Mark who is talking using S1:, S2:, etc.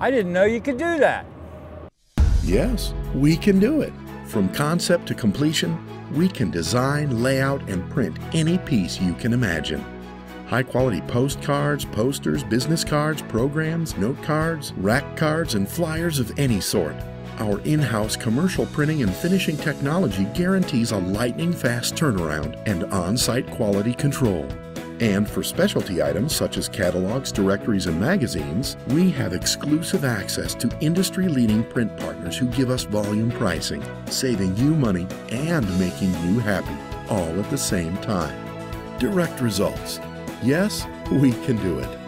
S1: I didn't know you could do that.
S2: Yes, we can do it. From concept to completion, we can design, layout, and print any piece you can imagine. High quality postcards, posters, business cards, programs, note cards, rack cards, and flyers of any sort. Our in house commercial printing and finishing technology guarantees a lightning fast turnaround and on site quality control. And for specialty items such as catalogs, directories, and magazines, we have exclusive access to industry leading print partners who give us volume pricing, saving you money and making you happy, all at the same time. Direct results. Yes, we can do it.